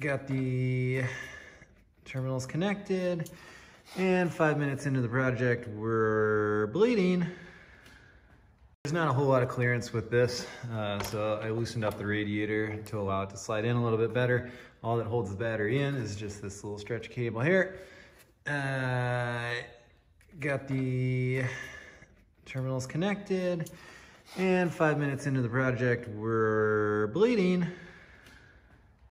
got the terminals connected and five minutes into the project, we're bleeding. There's not a whole lot of clearance with this, uh, so I loosened up the radiator to allow it to slide in a little bit better. All that holds the battery in is just this little stretch cable here. Uh, got the terminals connected and five minutes into the project, we're bleeding.